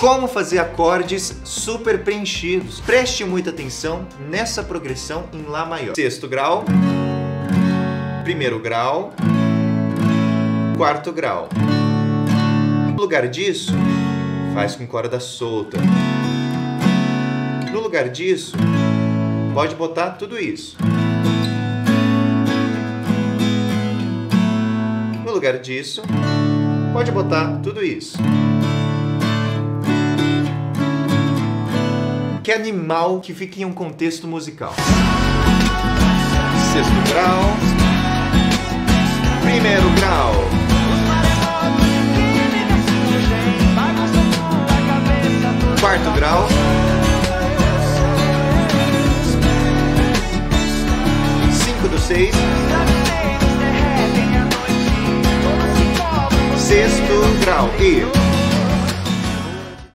Como fazer acordes super preenchidos. Preste muita atenção nessa progressão em Lá maior. Sexto grau, primeiro grau, quarto grau. No lugar disso, faz com corda solta. No lugar disso, pode botar tudo isso. No lugar disso, pode botar tudo isso. Que animal que fica em um contexto musical. Sexto grau, primeiro grau. Quarto grau. Cinco do seis. Sexto grau. E